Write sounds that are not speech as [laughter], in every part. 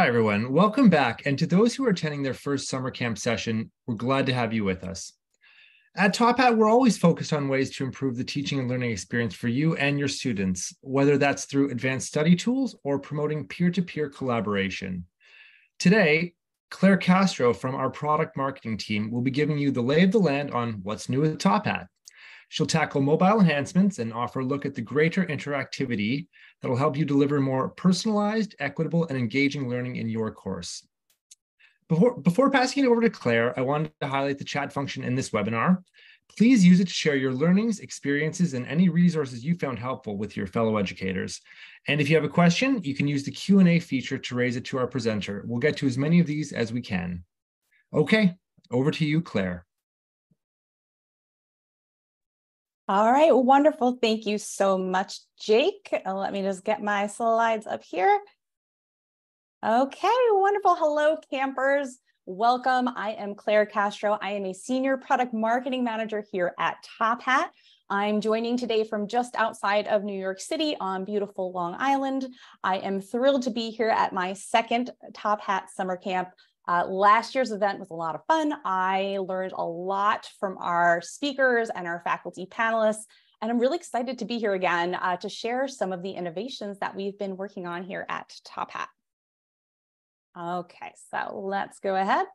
Hi, everyone. Welcome back. And to those who are attending their first summer camp session, we're glad to have you with us. At Top Hat, we're always focused on ways to improve the teaching and learning experience for you and your students, whether that's through advanced study tools or promoting peer to peer collaboration. Today, Claire Castro from our product marketing team will be giving you the lay of the land on what's new with Top Hat. She'll tackle mobile enhancements and offer a look at the greater interactivity that will help you deliver more personalized, equitable, and engaging learning in your course. Before, before passing it over to Claire, I wanted to highlight the chat function in this webinar. Please use it to share your learnings, experiences, and any resources you found helpful with your fellow educators. And if you have a question, you can use the Q&A feature to raise it to our presenter. We'll get to as many of these as we can. Okay, over to you, Claire. All right, wonderful. Thank you so much, Jake. Uh, let me just get my slides up here. Okay, wonderful. Hello, campers. Welcome. I am Claire Castro. I am a senior product marketing manager here at Top Hat. I'm joining today from just outside of New York City on beautiful Long Island. I am thrilled to be here at my second Top Hat summer camp uh, last year's event was a lot of fun. I learned a lot from our speakers and our faculty panelists, and I'm really excited to be here again uh, to share some of the innovations that we've been working on here at Top Hat. Okay, so let's go ahead.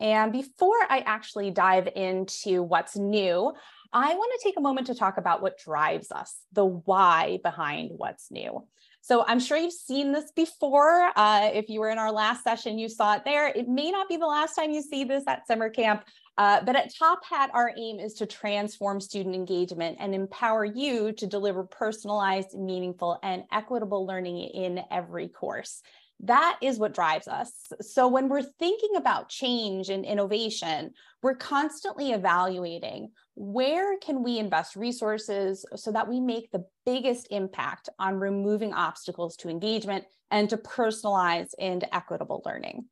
And before I actually dive into what's new, I want to take a moment to talk about what drives us, the why behind what's new. So I'm sure you've seen this before. Uh, if you were in our last session, you saw it there. It may not be the last time you see this at summer camp, uh, but at Top Hat, our aim is to transform student engagement and empower you to deliver personalized, meaningful, and equitable learning in every course. That is what drives us. So when we're thinking about change and innovation, we're constantly evaluating where can we invest resources so that we make the biggest impact on removing obstacles to engagement and to personalize and equitable learning.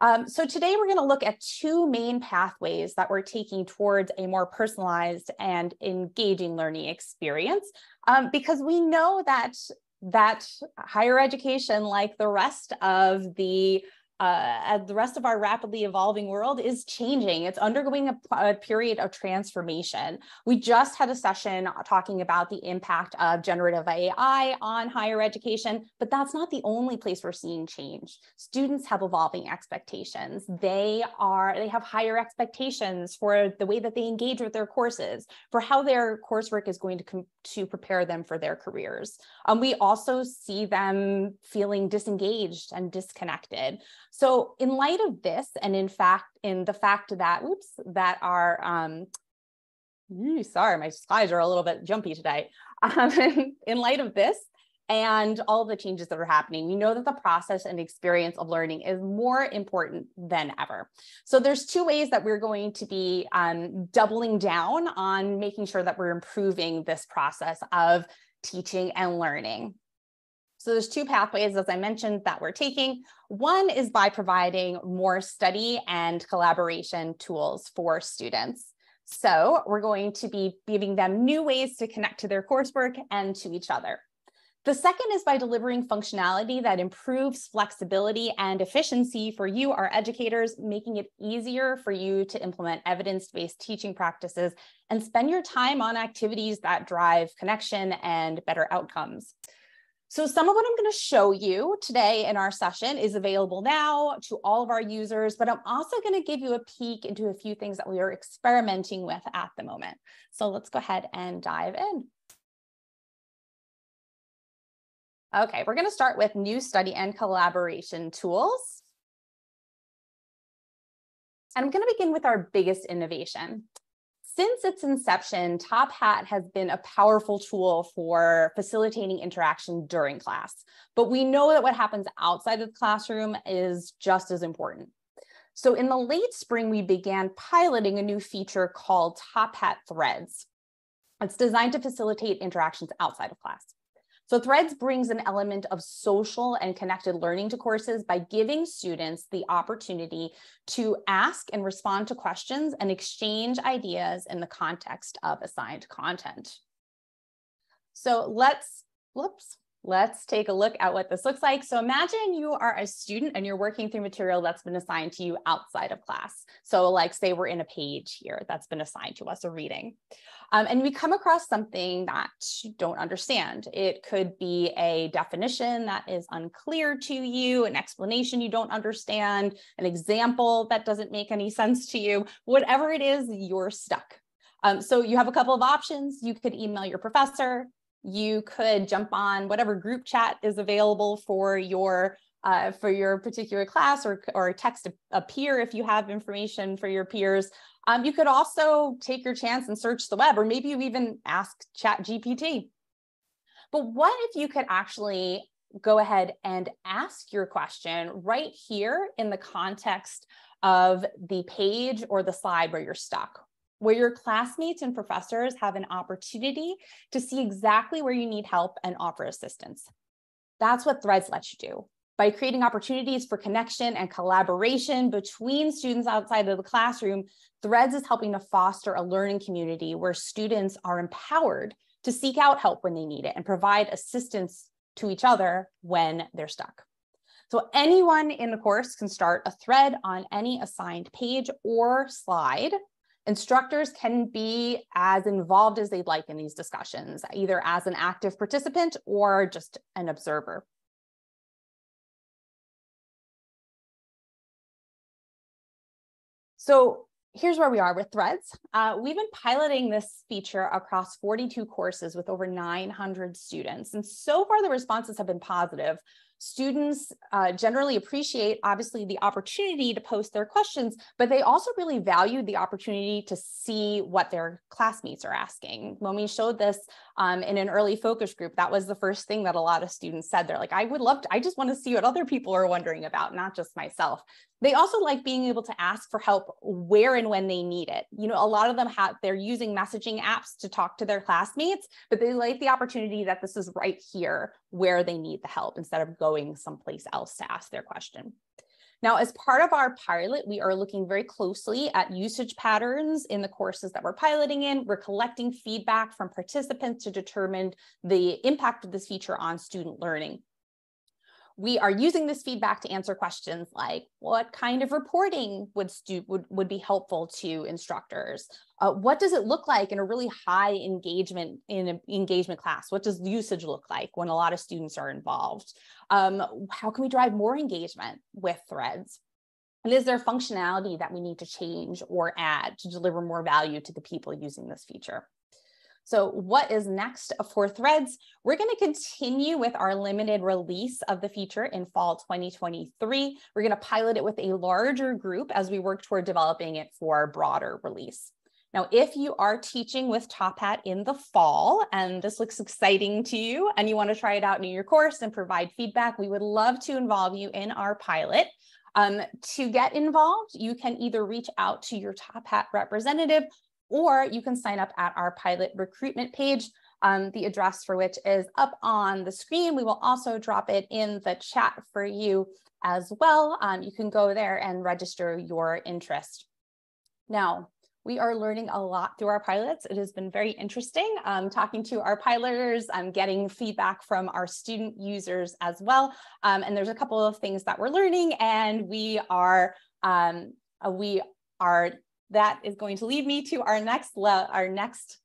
Um, so today we're going to look at two main pathways that we're taking towards a more personalized and engaging learning experience um, because we know that that higher education, like the rest of the uh, the rest of our rapidly evolving world is changing. It's undergoing a, a, period of transformation. We just had a session talking about the impact of generative AI on higher education, but that's not the only place we're seeing change. Students have evolving expectations. They are they have higher expectations for the way that they engage with their courses, for how their coursework is going to to prepare them for their careers. Um, we also see them feeling disengaged and disconnected. So in light of this, and in fact, in the fact that, oops, that our, um, sorry, my slides are a little bit jumpy today. Um, [laughs] in light of this, and all the changes that are happening we know that the process and experience of learning is more important than ever so there's two ways that we're going to be um, doubling down on making sure that we're improving this process of teaching and learning so there's two pathways, as I mentioned, that we're taking. One is by providing more study and collaboration tools for students. So we're going to be giving them new ways to connect to their coursework and to each other. The second is by delivering functionality that improves flexibility and efficiency for you, our educators, making it easier for you to implement evidence-based teaching practices and spend your time on activities that drive connection and better outcomes. So some of what I'm going to show you today in our session is available now to all of our users, but I'm also going to give you a peek into a few things that we are experimenting with at the moment. So let's go ahead and dive in. Okay, we're going to start with new study and collaboration tools. And I'm going to begin with our biggest innovation. Since its inception, Top Hat has been a powerful tool for facilitating interaction during class. But we know that what happens outside of the classroom is just as important. So in the late spring, we began piloting a new feature called Top Hat Threads. It's designed to facilitate interactions outside of class. So Threads brings an element of social and connected learning to courses by giving students the opportunity to ask and respond to questions and exchange ideas in the context of assigned content. So let's, whoops, let's take a look at what this looks like. So imagine you are a student and you're working through material that's been assigned to you outside of class. So like say we're in a page here that's been assigned to us, a reading. Um, and we come across something that you don't understand. It could be a definition that is unclear to you, an explanation you don't understand, an example that doesn't make any sense to you. Whatever it is, you're stuck. Um, so you have a couple of options. You could email your professor, you could jump on whatever group chat is available for your uh, for your particular class or, or text a, peer if you have information for your peers. Um, you could also take your chance and search the web, or maybe you even ask Chat GPT. But what if you could actually go ahead and ask your question right here in the context of the page or the slide where you're stuck? Where your classmates and professors have an opportunity to see exactly where you need help and offer assistance. That's what Threads lets you do. By creating opportunities for connection and collaboration between students outside of the classroom, Threads is helping to foster a learning community where students are empowered to seek out help when they need it and provide assistance to each other when they're stuck. So anyone in the course can start a thread on any assigned page or slide Instructors can be as involved as they'd like in these discussions, either as an active participant or just an observer. So here's where we are with threads. Uh, we've been piloting this feature across 42 courses with over 900 students. And so far the responses have been positive students uh, generally appreciate obviously the opportunity to post their questions, but they also really valued the opportunity to see what their classmates are asking. When we showed this um, in an early focus group, that was the first thing that a lot of students said. They're like, I would love to, I just want to see what other people are wondering about, not just myself. They also like being able to ask for help where and when they need it. You know, a lot of them have, they're using messaging apps to talk to their classmates, but they like the opportunity that this is right here where they need the help instead of going someplace else to ask their question. Now, as part of our pilot, we are looking very closely at usage patterns in the courses that we're piloting in. We're collecting feedback from participants to determine the impact of this feature on student learning we are using this feedback to answer questions like what kind of reporting would, stu- would, would be helpful to instructors? Uh, what does it look like in a really high engagement in an engagement class? What does usage look like when a lot of students are involved? Um, how can we drive more engagement with threads? And is there functionality that we need to change or add to deliver more value to the people using this feature? So what is next for Threads? We're going to continue with our limited release of the feature in fall 2023. We're going to pilot it with a larger group as we work toward developing it for broader release. Now, if you are teaching with Top Hat in the fall and this looks exciting to you and you want to try it out in your course and provide feedback, we would love to involve you in our pilot. Um, to get involved, you can either reach out to your Top Hat representative or you can sign up at our pilot recruitment page, um, the address for which is up on the screen. We will also drop it in the chat for you as well. Um, you can go there and register your interest. Now, we are learning a lot through our pilots. It has been very interesting um, talking to our piloters, um, getting feedback from our student users as well. Um, and there's a couple of things that we're learning and we are, um, uh, we are that is going to lead me to our next our next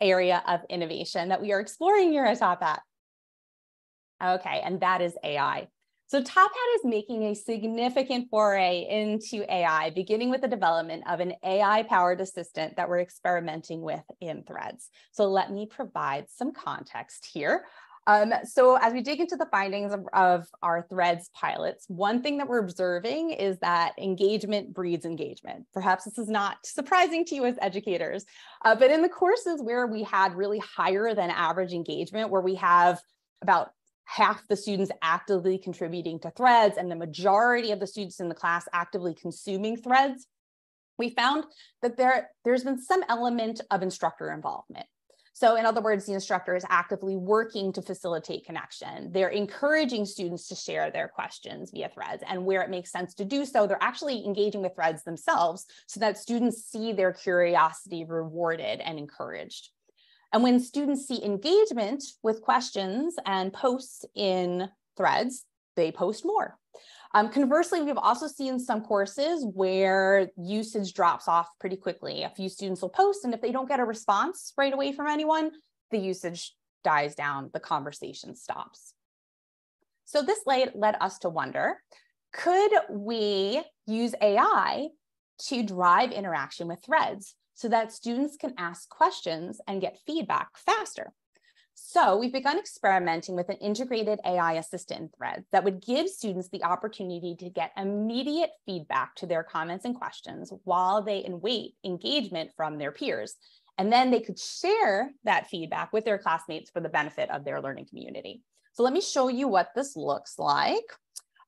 area of innovation that we are exploring here at Top Hat. Okay, and that is AI. So Top Hat is making a significant foray into AI, beginning with the development of an AI-powered assistant that we're experimenting with in Threads. So let me provide some context here. Um, so as we dig into the findings of, of, our threads pilots, one thing that we're observing is that engagement breeds engagement. Perhaps this is not surprising to you as educators, uh, but in the courses where we had really higher than average engagement, where we have about half the students actively contributing to threads and the majority of the students in the class actively consuming threads, we found that there, there's been some element of instructor involvement. So in other words, the instructor is actively working to facilitate connection. They're encouraging students to share their questions via threads. And where it makes sense to do so, they're actually engaging with threads themselves so that students see their curiosity rewarded and encouraged. And when students see engagement with questions and posts in threads, they post more. Um, conversely, we've also seen some courses where usage drops off pretty quickly. A few students will post, and if they don't get a response right away from anyone, the usage dies down, the conversation stops. So this led, led us to wonder, could we use AI to drive interaction with threads so that students can ask questions and get feedback faster? So we've begun experimenting with an integrated AI assistant in Threads that would give students the opportunity to get immediate feedback to their comments and questions while they await engagement from their peers. And then they could share that feedback with their classmates for the benefit of their learning community. So let me show you what this looks like.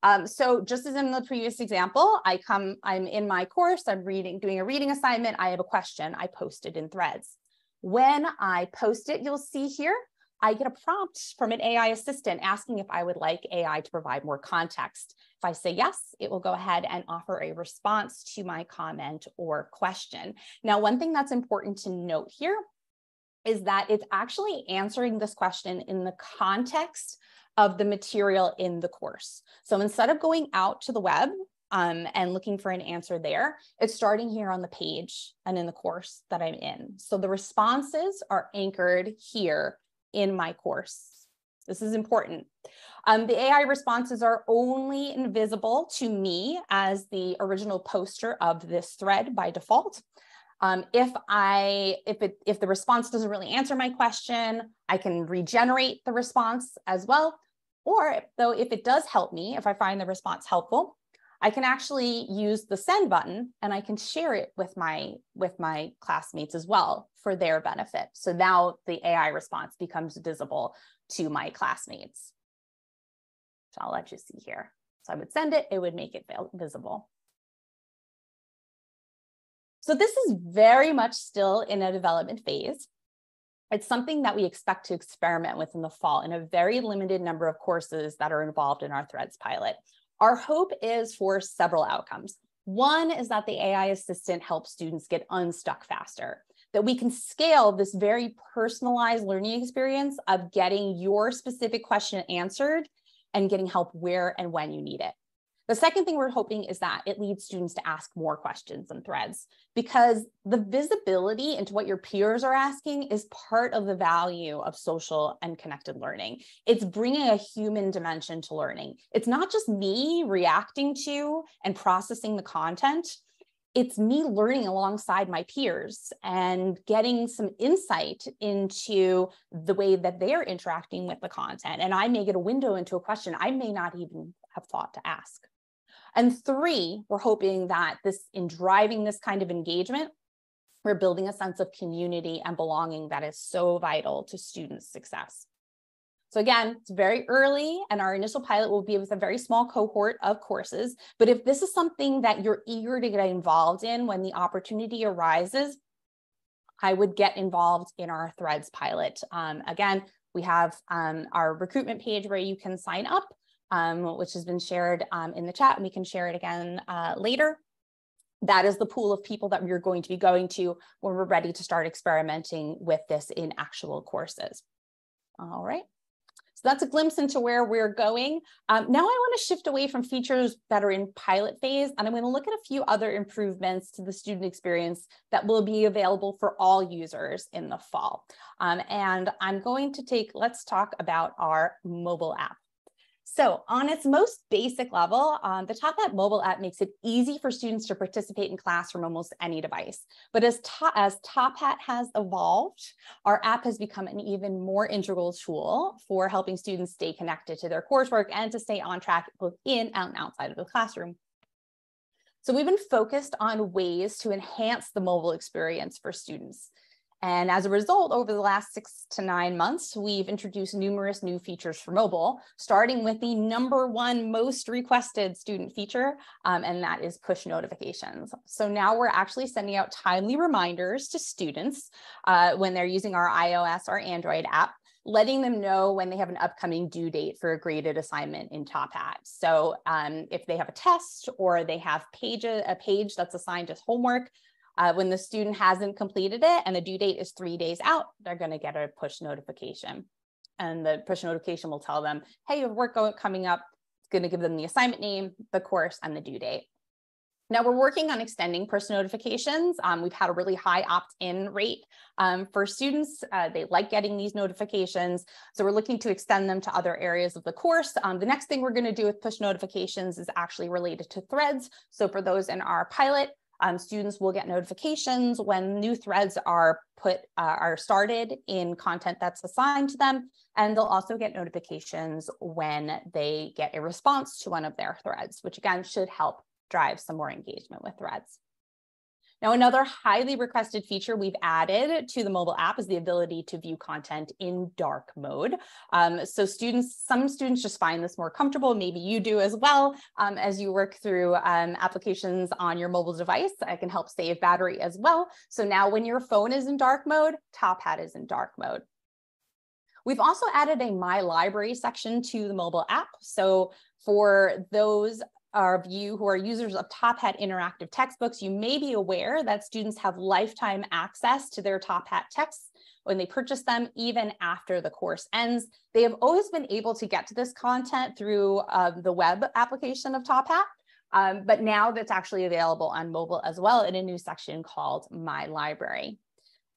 Um, so just as in the previous example, I come, I'm in my course, I'm reading, doing a reading assignment, I have a question, I post it in threads. When I post it, you'll see here, I get a prompt from an AI assistant asking if I would like AI to provide more context. If I say yes, it will go ahead and offer a response to my comment or question. Now, one thing that's important to note here is that it's actually answering this question in the context of the material in the course. So instead of going out to the web um, and looking for an answer there, it's starting here on the page and in the course that I'm in. So the responses are anchored here in my course. This is important. Um, the AI responses are only invisible to me as the original poster of this thread by default. Um, if I if it if the response doesn't really answer my question, I can regenerate the response as well. Or though if it does help me, if I find the response helpful, I can actually use the send button and I can share it with my with my classmates as well for their benefit. So now the AI response becomes visible to my classmates. So I'll let you see here. So I would send it, it would make it visible. So this is very much still in a development phase. It's something that we expect to experiment with in the fall in a very limited number of courses that are involved in our Threads pilot. Our hope is for several outcomes. One is that the AI assistant helps students get unstuck faster, that we can scale this very personalized learning experience of getting your specific question answered and getting help where and when you need it. The second thing we're hoping is that it leads students to ask more questions and threads because the visibility into what your peers are asking is part of the value of social and connected learning. It's bringing a human dimension to learning. It's not just me reacting to and processing the content. It's me learning alongside my peers and getting some insight into the way that they're interacting with the content. And I may get a window into a question I may not even have thought to ask. And three, we're hoping that this, in driving this kind of engagement, we're building a sense of community and belonging that is so vital to students' success. So again, it's very early and our initial pilot will be with a very small cohort of courses. But if this is something that you're eager to get involved in when the opportunity arises, I would get involved in our threads pilot. Um, again, we have um, our recruitment page where you can sign up um, which has been shared um, in the chat, and we can share it again uh, later. That is the pool of people that we're going to be going to when we're ready to start experimenting with this in actual courses. All right. So that's a glimpse into where we're going. Um, now I want to shift away from features that are in pilot phase, and I'm going to look at a few other improvements to the student experience that will be available for all users in the fall. Um, and I'm going to take, let's talk about our mobile app. So on its most basic level, um, the Top Hat mobile app makes it easy for students to participate in class from almost any device. But as, as Top Hat has evolved, our app has become an even more integral tool for helping students stay connected to their coursework and to stay on track both in and outside of the classroom. So we've been focused on ways to enhance the mobile experience for students. And as a result, over the last six to nine months, we've introduced numerous new features for mobile, starting with the number one most requested student feature, um, and that is push notifications. So now we're actually sending out timely reminders to students uh, when they're using our iOS or Android app letting them know when they have an upcoming due date for a graded assignment in Top Hat. So um, if they have a test or they have page, a page that's assigned as homework, Uh, when the student hasn't completed it and the due date is three days out, they're going to get a push notification. And the push notification will tell them, hey, your work coming up. It's going to give them the assignment name, the course, and the due date. Now we're working on extending push notifications. Um, we've had a really high opt-in rate um, for students. Uh, they like getting these notifications. So we're looking to extend them to other areas of the course. Um, the next thing we're gonna do with push notifications is actually related to threads. So for those in our pilot, um, students will get notifications when new threads are put uh, are started in content that's assigned to them and they'll also get notifications when they get a response to one of their threads which again should help drive some more engagement with threads. Now, another highly requested feature we've added to the mobile app is the ability to view content in dark mode. Um, so students, some students just find this more comfortable. Maybe you do as well um, as you work through um, applications on your mobile device. I can help save battery as well. So now when your phone is in dark mode, Top Hat is in dark mode. We've also added a My Library section to the mobile app. So for those of you who are users of Top Hat interactive textbooks, you may be aware that students have lifetime access to their Top Hat texts when they purchase them, even after the course ends. They have always been able to get to this content through uh, the web application of Top Hat, um, but now that's actually available on mobile as well in a new section called My Library.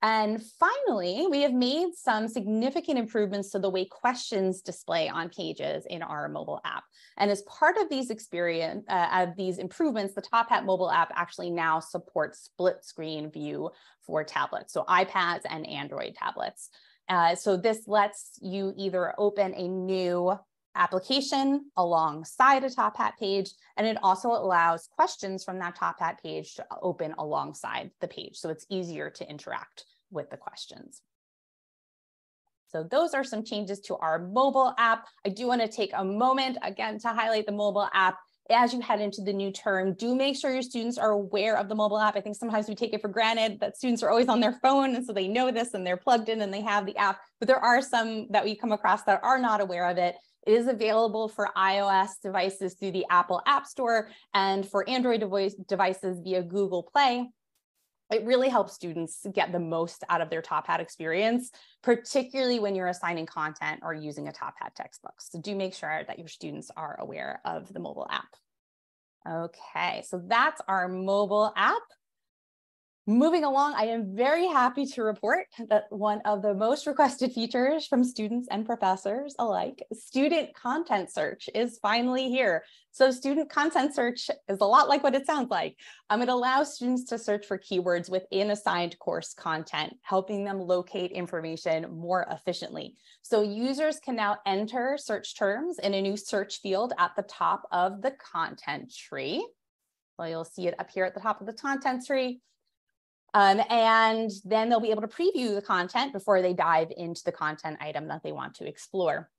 And finally, we have made some significant improvements to the way questions display on pages in our mobile app. And as part of these experience, uh, of these improvements, the Top Hat mobile app actually now supports split screen view for tablets, so iPads and Android tablets. Uh, so this lets you either open a new application alongside a Top Hat page, and it also allows questions from that Top Hat page to open alongside the page. So it's easier to interact with the questions. So those are some changes to our mobile app. I do want to take a moment again to highlight the mobile app as you head into the new term, do make sure your students are aware of the mobile app. I think sometimes we take it for granted that students are always on their phone and so they know this and they're plugged in and they have the app, but there are some that we come across that are not aware of it. It is available for iOS devices through the Apple App Store and for Android devices via Google Play it really helps students get the most out of their Top Hat experience, particularly when you're assigning content or using a Top Hat textbook. So do make sure that your students are aware of the mobile app. Okay, so that's our mobile app. Moving along, I am very happy to report that one of the most requested features from students and professors alike, student content search is finally here. So student content search is a lot like what it sounds like. Um, it allows students to search for keywords within assigned course content, helping them locate information more efficiently. So users can now enter search terms in a new search field at the top of the content tree. So you'll see it up here at the top of the content tree. Um, and then they'll be able to preview the content before they dive into the content item that they want to explore.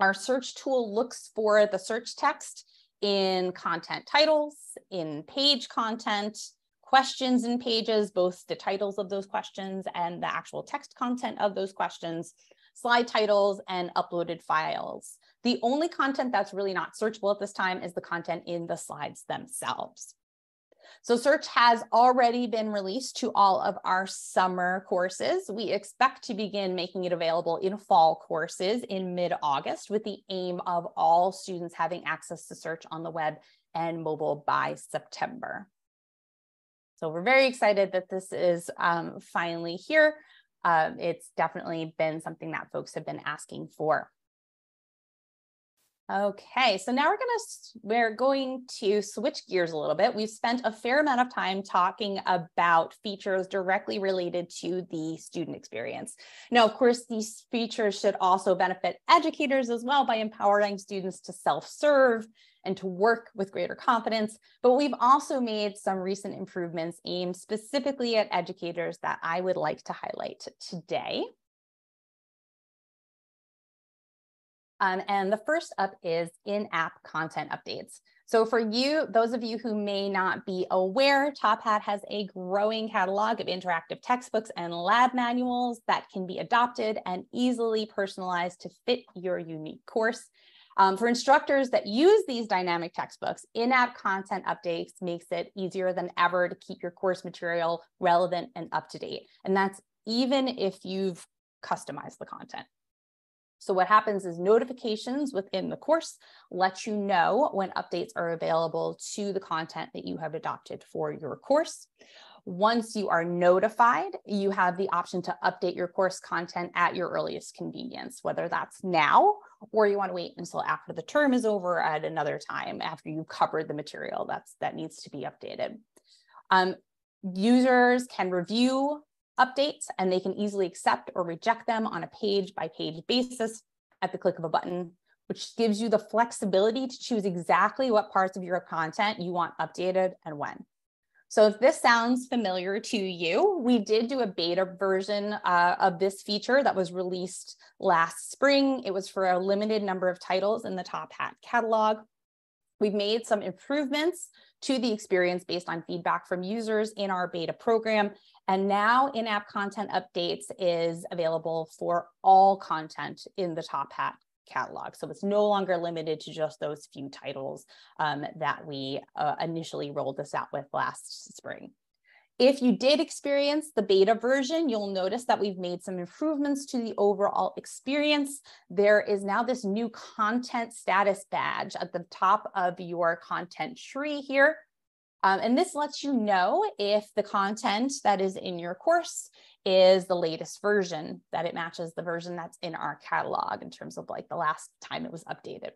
Our search tool looks for the search text in content titles, in page content, questions in pages, both the titles of those questions and the actual text content of those questions, slide titles, and uploaded files. The only content that's really not searchable at this time is the content in the slides themselves. So search has already been released to all of our summer courses. We expect to begin making it available in fall courses in mid-August with the aim of all students having access to search on the web and mobile by September. So we're very excited that this is um, finally here. Um, it's definitely been something that folks have been asking for. Okay, so now we're gonna we're going to switch gears a little bit. We've spent a fair amount of time talking about features directly related to the student experience. Now, of course, these features should also benefit educators as well by empowering students to self-serve and to work with greater confidence. But we've also made some recent improvements aimed specifically at educators that I would like to highlight today. Um, and the first up is in-app content updates. So for you, those of you who may not be aware, Top Hat has a growing catalog of interactive textbooks and lab manuals that can be adopted and easily personalized to fit your unique course. Um, for instructors that use these dynamic textbooks, in-app content updates makes it easier than ever to keep your course material relevant and up to date. And that's even if you've customized the content. So what happens is notifications within the course let you know when updates are available to the content that you have adopted for your course. Once you are notified, you have the option to update your course content at your earliest convenience, whether that's now or you want to wait until after the term is over at another time after you've covered the material that's that needs to be updated. Um, users can review updates and they can easily accept or reject them on a page by page basis at the click of a button, which gives you the flexibility to choose exactly what parts of your content you want updated and when. So if this sounds familiar to you, we did do a beta version uh, of this feature that was released last spring. It was for a limited number of titles in the Top Hat catalog. We've made some improvements to the experience based on feedback from users in our beta program. And now in-app content updates is available for all content in the Top Hat catalog. So it's no longer limited to just those few titles um, that we uh, initially rolled this out with last spring. If you did experience the beta version, you'll notice that we've made some improvements to the overall experience. There is now this new content status badge at the top of your content tree here. Um, and this lets you know if the content that is in your course is the latest version, that it matches the version that's in our catalog in terms of like the last time it was updated.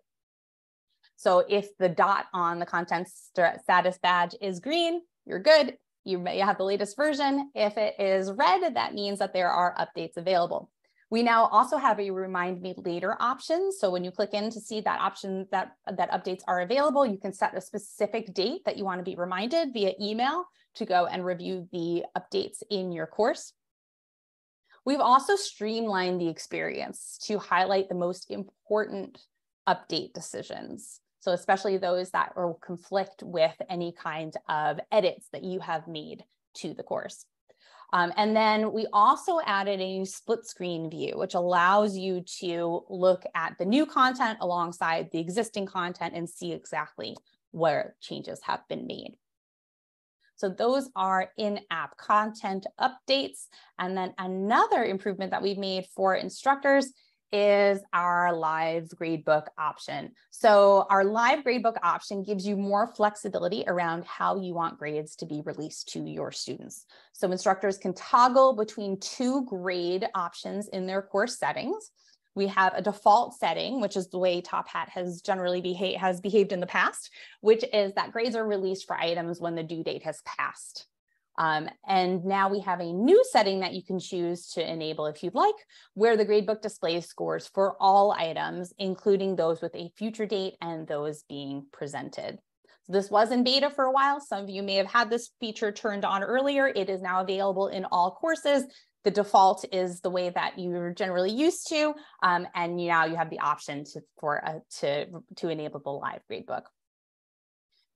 So if the dot on the content status badge is green, you're good. You may have the latest version. If it is red, that means that there are updates available. We now also have a remind me later option. So when you click in to see that option that, that updates are available, you can set a specific date that you want to be reminded via email to go and review the updates in your course. We've also streamlined the experience to highlight the most important update decisions. So especially those that will conflict with any kind of edits that you have made to the course. Um, and then we also added a new split screen view, which allows you to look at the new content alongside the existing content and see exactly where changes have been made. So those are in-app content updates. And then another improvement that we've made for instructors is our live gradebook option. So our live gradebook option gives you more flexibility around how you want grades to be released to your students. So instructors can toggle between two grade options in their course settings. We have a default setting, which is the way Top Hat has generally behave, has behaved in the past, which is that grades are released for items when the due date has passed. Um, and now we have a new setting that you can choose to enable if you'd like, where the gradebook displays scores for all items, including those with a future date and those being presented. So this was in beta for a while. Some of you may have had this feature turned on earlier. It is now available in all courses. The default is the way that you're generally used to, um, and now you have the option to, for, uh, to, to enable the live gradebook.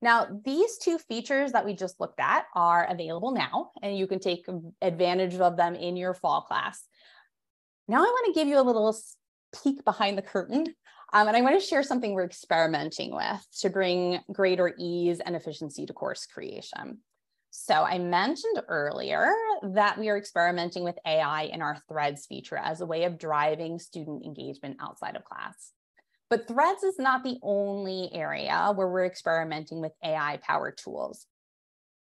Now, these two features that we just looked at are available now, and you can take advantage of them in your fall class. Now I wanna give you a little peek behind the curtain, um, and I wanna share something we're experimenting with to bring greater ease and efficiency to course creation. So I mentioned earlier that we are experimenting with AI in our threads feature as a way of driving student engagement outside of class. But Threads is not the only area where we're experimenting with AI powered tools.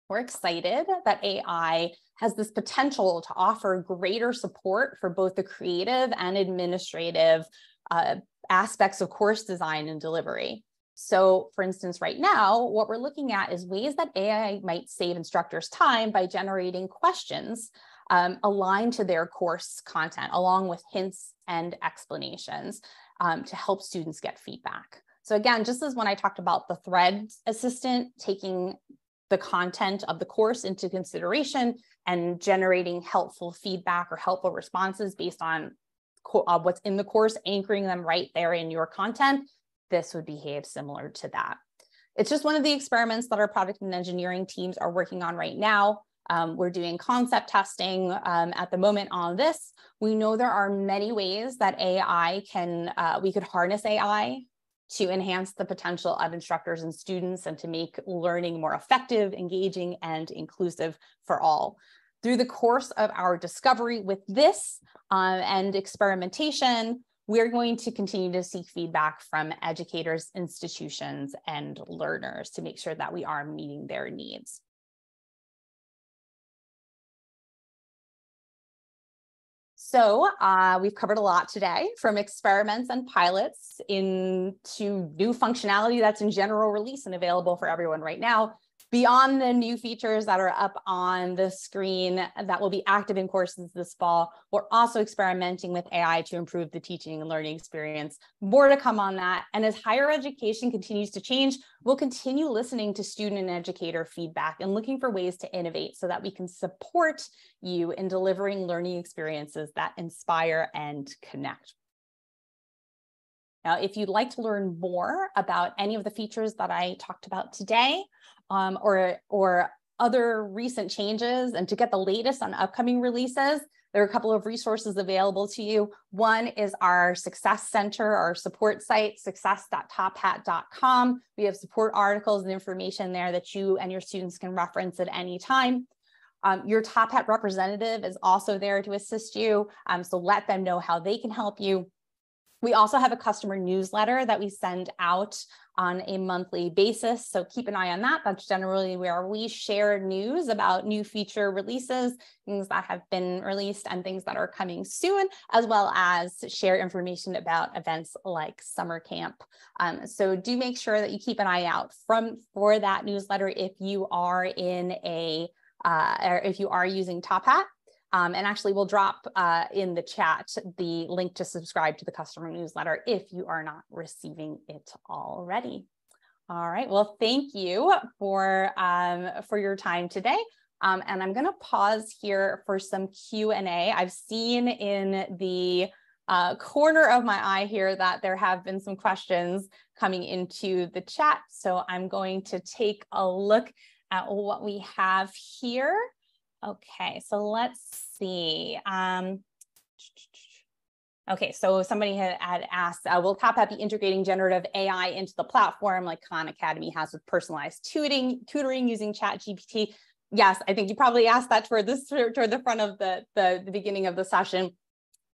We're excited that AI has this potential to offer greater support for both the creative and administrative uh, aspects of course design and delivery. So for instance, right now, what we're looking at is ways that AI might save instructors time by generating questions um, aligned to their course content, along with hints and explanations um, to help students get feedback. So again, just as when I talked about the thread assistant taking the content of the course into consideration and generating helpful feedback or helpful responses based on uh, what's in the course, anchoring them right there in your content, this would behave similar to that. It's just one of the experiments that our product and engineering teams are working on right now. Um, we're doing concept testing um, at the moment on this. We know there are many ways that AI can, uh, we could harness AI to enhance the potential of instructors and students and to make learning more effective, engaging, and inclusive for all. Through the course of our discovery with this um, and experimentation, we're going to continue to seek feedback from educators, institutions, and learners to make sure that we are meeting their needs. So uh, we've covered a lot today from experiments and pilots into new functionality that's in general release and available for everyone right now Beyond the new features that are up on the screen that will be active in courses this fall, we're also experimenting with AI to improve the teaching and learning experience. More to come on that. And as higher education continues to change, we'll continue listening to student and educator feedback and looking for ways to innovate so that we can support you in delivering learning experiences that inspire and connect. Now, if you'd like to learn more about any of the features that I talked about today, um, or, or other recent changes and to get the latest on upcoming releases, there are a couple of resources available to you. One is our Success Center, our support site, success.tophat.com. We have support articles and information there that you and your students can reference at any time. Um, your Top Hat representative is also there to assist you. Um, so let them know how they can help you. We also have a customer newsletter that we send out on a monthly basis. So keep an eye on that. That's generally where we share news about new feature releases, things that have been released and things that are coming soon, as well as share information about events like summer camp. Um, so do make sure that you keep an eye out from for that newsletter if you are in a uh, or if you are using Top Hat. Um, and actually, we'll drop uh, in the chat the link to subscribe to the customer newsletter if you are not receiving it already. All right. Well, thank you for um, for your time today. Um, and I'm going to pause here for some Q and A. I've seen in the uh, corner of my eye here that there have been some questions coming into the chat. So I'm going to take a look at what we have here. Okay, so let's see. Um, okay, so somebody had, had asked, uh, will Hat be integrating generative AI into the platform like Khan Academy has with personalized tutoring, tutoring using Chat GPT? Yes, I think you probably asked that toward this toward the front of the, the, the beginning of the session.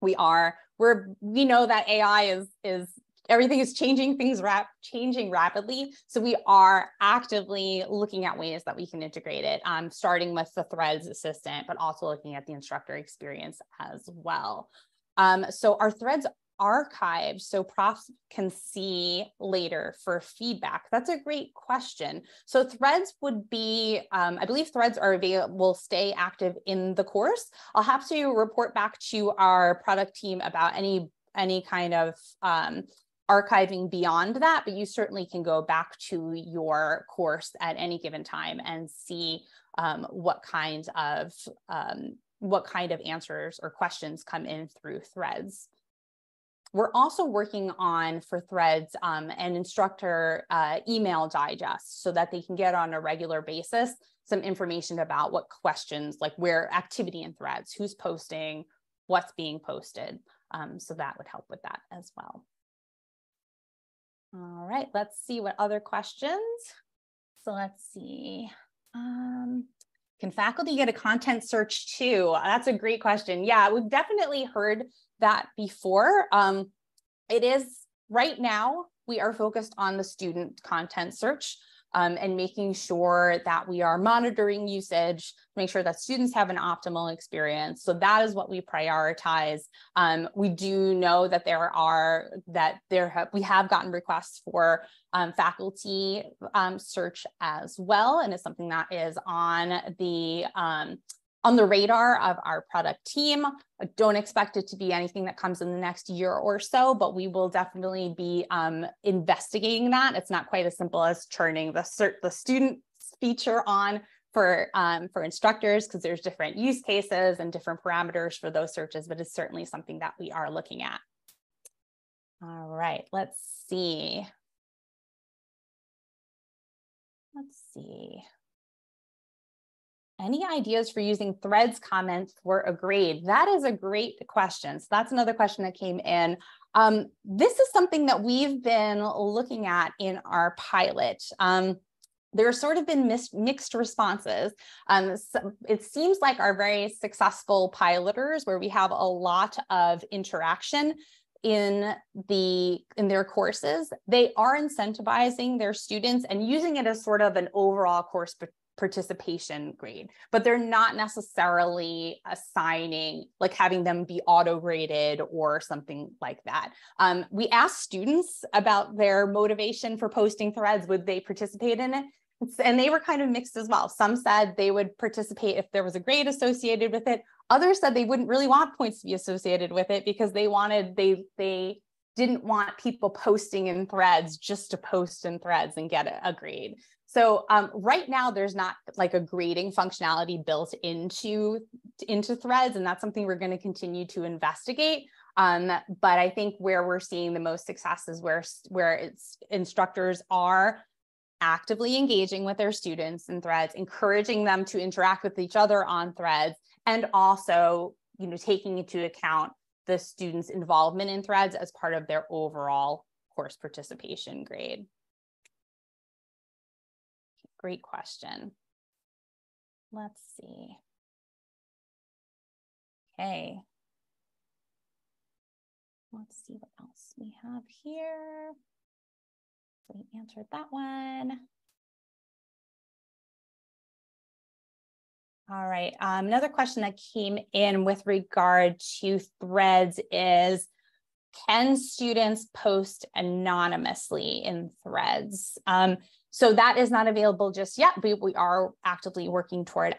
We are, we're, we know that AI is, is everything is changing things rap changing rapidly so we are actively looking at ways that we can integrate it um, starting with the threads assistant but also looking at the instructor experience as well um, so our threads archived so profs can see later for feedback? That's a great question. So threads would be, um, I believe threads are available, will stay active in the course. I'll have to report back to our product team about any any kind of um, archiving beyond that, but you certainly can go back to your course at any given time and see um, what kinds of um, what kind of answers or questions come in through threads. We're also working on for threads um, an instructor uh, email digest so that they can get on a regular basis some information about what questions like where activity in threads, who's posting, what's being posted. Um, so that would help with that as well. All right, let's see what other questions. So let's see. Um, can faculty get a content search too? That's a great question. Yeah, we've definitely heard that before. Um, it is right now, we are focused on the student content search um, and making sure that we are monitoring usage, make sure that students have an optimal experience. So that is what we prioritize. Um, we do know that there are that there have we have gotten requests for um, faculty um, search as well, and it's something that is on the um, on the radar of our product team. I don't expect it to be anything that comes in the next year or so, but we will definitely be um, investigating that. It's not quite as simple as turning the cert the student feature on for um, for instructors because there's different use cases and different parameters for those searches, but it's certainly something that we are looking at. All right, let's see. Let's see. Any ideas for using threads comments were agreed? That is a great question. So that's another question that came in. Um, this is something that we've been looking at in our pilot. Um, there sort of been mixed responses. Um, so it seems like our very successful piloters, where we have a lot of interaction in the in their courses, they are incentivizing their students and using it as sort of an overall course participation grade, but they're not necessarily assigning, like having them be auto graded or something like that. Um, we asked students about their motivation for posting threads. Would they participate in it? And they were kind of mixed as well. Some said they would participate if there was a grade associated with it. Others said they wouldn't really want points to be associated with it because they wanted, they, they, didn't want people posting in threads just to post in threads and get a, a grade. So um, right now, there's not like a grading functionality built into into threads, and that's something we're going to continue to investigate. Um, but I think where we're seeing the most success is where where it's instructors are actively engaging with their students in threads, encouraging them to interact with each other on threads, and also you know taking into account the students' involvement in threads as part of their overall course participation grade. Great question. Let's see. Okay. Let's see what else we have here. We answered that one. All right. Um, another question that came in with regard to threads is, can students post anonymously in threads? Um, so that is not available just yet. but we are actively working toward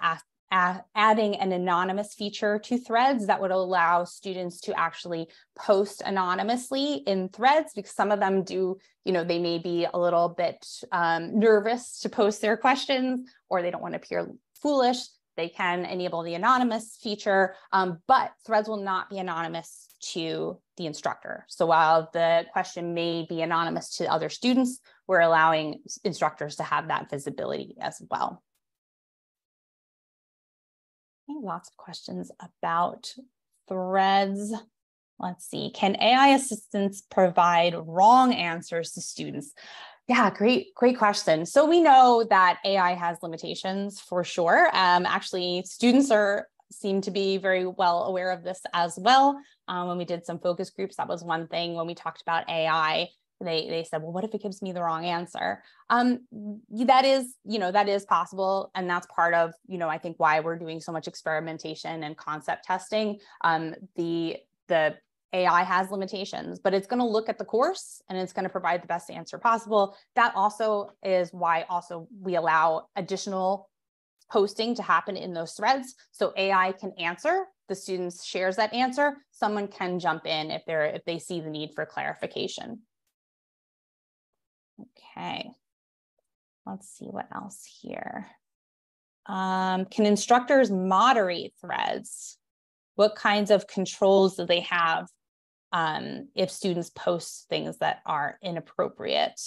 adding an anonymous feature to threads that would allow students to actually post anonymously in threads because some of them do, you know, they may be a little bit um, nervous to post their questions or they don't want to appear foolish. They can enable the anonymous feature, um, but threads will not be anonymous to the instructor. So while the question may be anonymous to other students, we're allowing instructors to have that visibility as well. Lots of questions about threads. Let's see, can AI assistants provide wrong answers to students? Yeah, great, great question. So we know that AI has limitations for sure. Um, actually, students are seem to be very well aware of this as well. Um, when we did some focus groups, that was one thing when we talked about AI. They, they said, well, what if it gives me the wrong answer? Um, that is, you know, that is possible. And that's part of, you know, I think why we're doing so much experimentation and concept testing. Um, the, the AI has limitations, but it's going to look at the course and it's going to provide the best answer possible. That also is why also we allow additional posting to happen in those threads. So AI can answer, the students shares that answer, someone can jump in if they're if they see the need for clarification. Okay, let's see what else here. Um, can instructors moderate threads? What kinds of controls do they have um, if students post things that are inappropriate?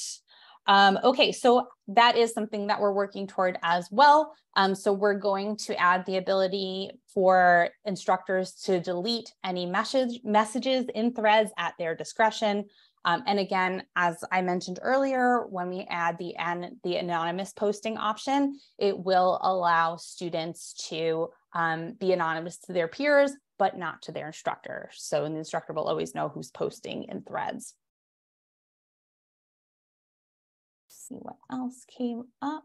Um, okay, so that is something that we're working toward as well. Um, so we're going to add the ability for instructors to delete any message messages in threads at their discretion. Um, and again, as I mentioned earlier, when we add the, an, the anonymous posting option, it will allow students to um, be anonymous to their peers, but not to their instructor. So the instructor will always know who's posting in threads. see what else came up.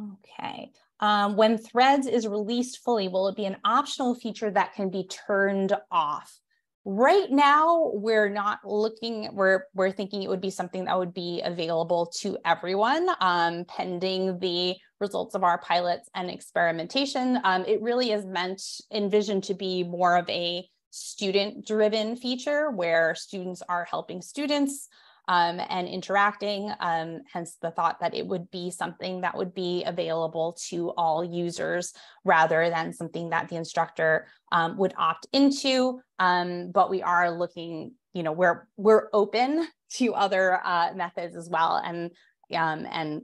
Okay. Um, when Threads is released fully, will it be an optional feature that can be turned off? Right now, we're not looking, we're, we're thinking it would be something that would be available to everyone um, pending the results of our pilots and experimentation. Um, it really is meant, envisioned to be more of a student driven feature where students are helping students um, and interacting, um, hence the thought that it would be something that would be available to all users rather than something that the instructor um, would opt into. Um, but we are looking, you know, we're, we're open [laughs] to other uh, methods as well and, um, and,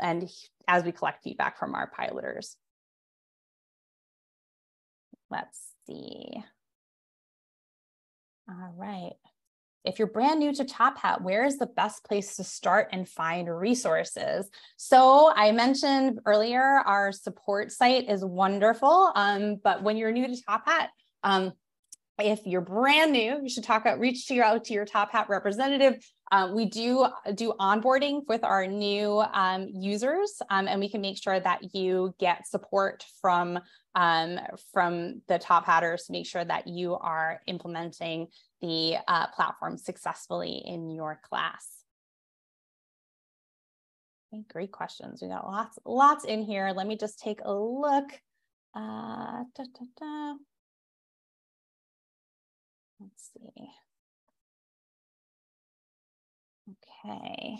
and as we collect feedback from our piloters. Let's see. All right. If you're brand new to Top Hat, where is the best place to start and find resources? So I mentioned earlier, our support site is wonderful. Um, but when you're new to Top Hat, um, if you're brand new, you should talk about reach to your out to your top hat representative. Um, we do do onboarding with our new um, users, um, and we can make sure that you get support from um, from the top hatters to make sure that you are implementing the uh, platform successfully in your class. Okay, great questions. We got lots lots in here. Let me just take a look. Uh, da, da, da. Let's see. Okay.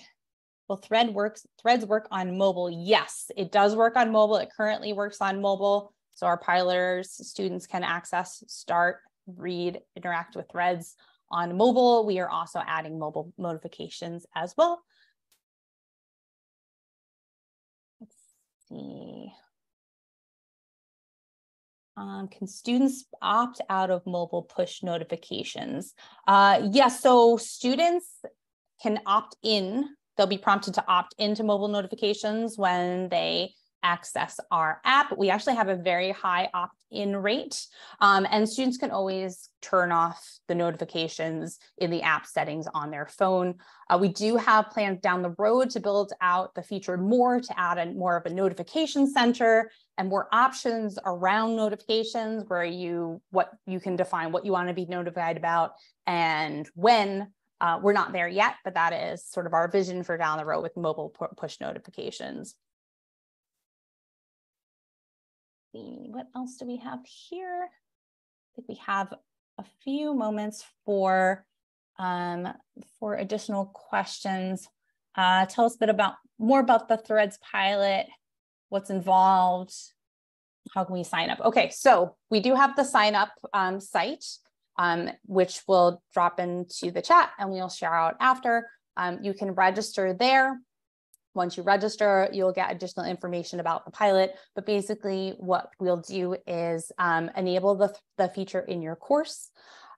Well, Thread works, Threads work on mobile. Yes, it does work on mobile. It currently works on mobile. So our piloters, students can access, start, read, interact with Threads on mobile. We are also adding mobile notifications as well. Let's see. Um, can students opt out of mobile push notifications? Uh, yes, yeah, so students can opt in. They'll be prompted to opt into mobile notifications when they access our app. We actually have a very high opt-in rate um, and students can always turn off the notifications in the app settings on their phone. Uh, we do have plans down the road to build out the feature more to add a, more of a notification center and more options around notifications where you what you can define what you want to be notified about and when uh, we're not there yet, but that is sort of our vision for down the road with mobile push notifications. What else do we have here? I think we have a few moments for um, for additional questions. Uh, tell us a bit about more about the Threads pilot, what's involved, how can we sign up? Okay, so we do have the sign up um, site, um, which will drop into the chat and we'll share out after. Um, you can register there. Once you register, you'll get additional information about the pilot. But basically, what we'll do is um, enable the, the feature in your course.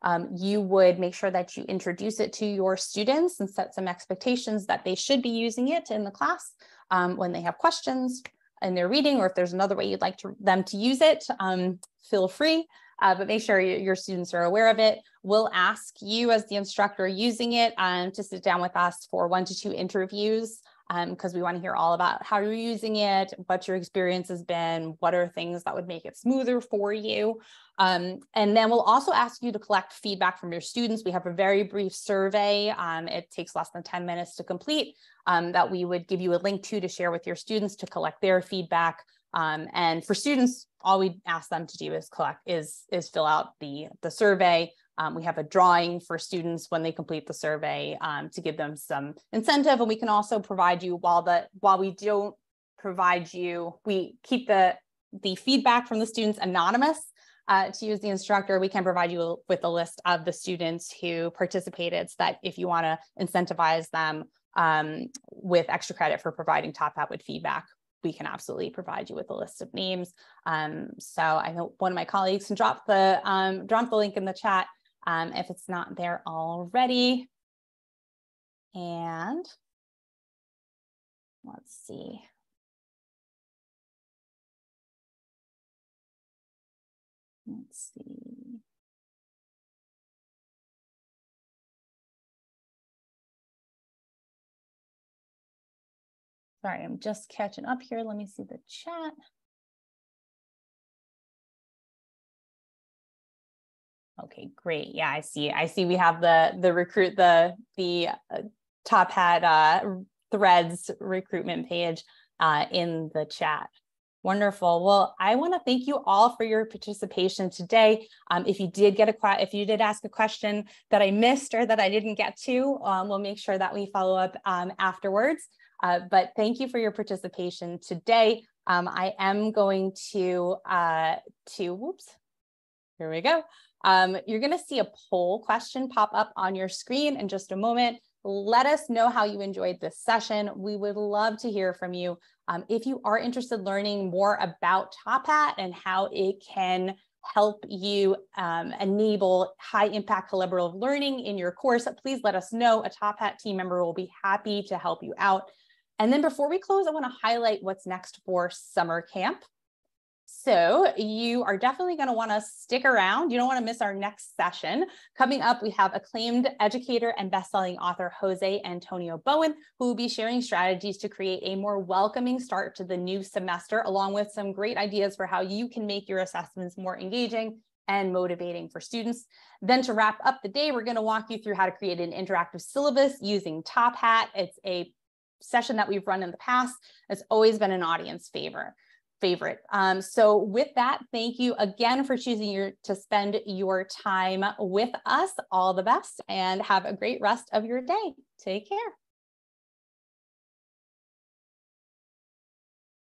Um, you would make sure that you introduce it to your students and set some expectations that they should be using it in the class um, when they have questions in their reading, or if there's another way you'd like to, them to use it, um, feel free. Uh, but make sure your students are aware of it. We'll ask you as the instructor using it um, to sit down with us for one to two interviews because um, we want to hear all about how you're using it, what your experience has been, what are things that would make it smoother for you. Um, and then we'll also ask you to collect feedback from your students. We have a very brief survey. Um, it takes less than 10 minutes to complete um, that we would give you a link to to share with your students to collect their feedback. Um, and for students, all we ask them to do is collect is, is fill out the, the survey. Um, we have a drawing for students when they complete the survey um, to give them some incentive. And we can also provide you while the while we don't provide you, we keep the the feedback from the students anonymous uh, to use the instructor, we can provide you with a list of the students who participated so that if you want to incentivize them um, with extra credit for providing top hat with feedback, we can absolutely provide you with a list of names. Um, so I know one of my colleagues can drop the um, drop the link in the chat um, if it's not there already. And let's see. Let's see. Sorry, I'm just catching up here. Let me see the chat. Okay, great. Yeah, I see. I see. We have the the recruit the the uh, top hat uh, threads recruitment page uh, in the chat. Wonderful. Well, I want to thank you all for your participation today. Um, if you did get a if you did ask a question that I missed or that I didn't get to, um, we'll make sure that we follow up um, afterwards. Uh, but thank you for your participation today. Um, I am going to uh, to whoops. Here we go. Um, you're going to see a poll question pop up on your screen in just a moment. let us know how you enjoyed this session. We would love to hear from you. Um, if you are interested in learning more about Top Hat and how it can help you um, enable high impact collaborative learning in your course, please let us know. A Top Hat team member will be happy to help you out. And then before we close, I want to highlight what's next for summer camp. So you are definitely going to want to stick around. You don't want to miss our next session. Coming up, we have acclaimed educator and bestselling author Jose Antonio Bowen, who will be sharing strategies to create a more welcoming start to the new semester, along with some great ideas for how you can make your assessments more engaging and motivating for students. Then to wrap up the day, we're going to walk you through how to create an interactive syllabus using Top Hat. It's a session that we've run in the past. It's always been an audience favor favorite. Um, so with that, thank you again for choosing your, to spend your time with us. All the best and have a great rest of your day. Take care.